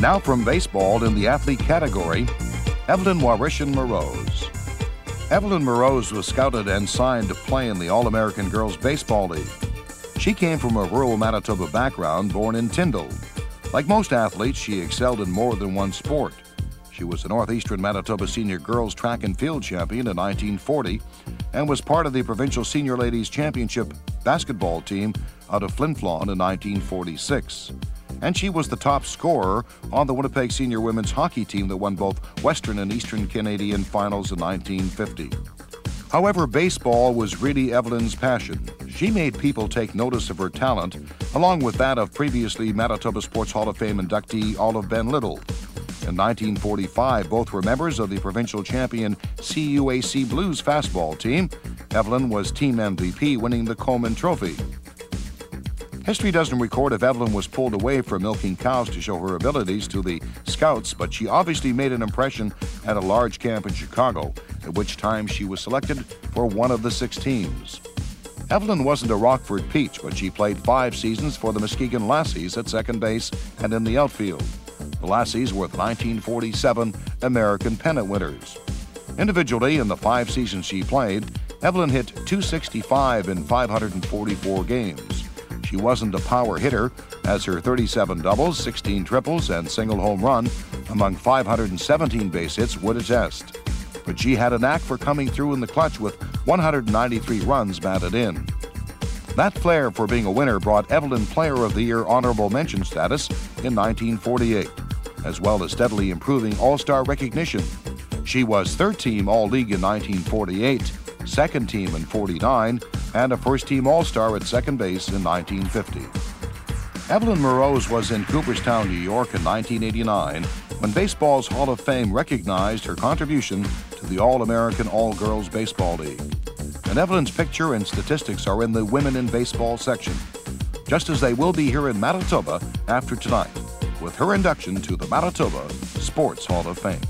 Now from baseball in the athlete category, Evelyn Wawryshyn Moroz. Evelyn Moroz was scouted and signed to play in the All American Girls Baseball League. She came from a rural Manitoba background, born in Tyndall. Like most athletes, she excelled in more than one sport. She was the Northeastern Manitoba Senior Girls Track and Field Champion in 1940 and was part of the Provincial Senior Ladies Championship basketball team out of Flin Flon in 1946. And she was the top scorer on the Winnipeg Senior Women's Hockey team that won both Western and Eastern Canadian finals in 1950. However, baseball was really Evelyn's passion. She made people take notice of her talent, along with that of previously Manitoba Sports Hall of Fame inductee Olive Bend Little. In 1945, both were members of the provincial champion CUAC Blues fastball team. Evelyn was team MVP, winning the Coleman Trophy. History doesn't record if Evelyn was pulled away from milking cows to show her abilities to the scouts, but she obviously made an impression at a large camp in Chicago, at which time she was selected for one of the six teams. Evelyn wasn't a Rockford Peach, but she played five seasons for the Muskegon Lassies at second base and in the outfield. The Lassies were the 1947 American pennant winners. Individually, in the five seasons she played, Evelyn hit 265 in 544 games. She wasn't a power hitter, as her 37 doubles, 16 triples, and single home run among 517 base hits would attest. But she had a knack for coming through in the clutch with 193 runs batted in. That flair for being a winner brought Evelyn Player of the Year honorable mention status in 1948, as well as steadily improving All Star recognition. She was third team All League in 1948, second team in 49, and a first team All Star at second base in 1950. Evelyn Moroz was in Cooperstown, New York in 1989 when Baseball's Hall of Fame recognized her contribution to the All American All Girls Baseball League. And Evelyn's picture and statistics are in the Women in Baseball section, just as they will be here in Manitoba after tonight, with her induction to the Manitoba Sports Hall of Fame.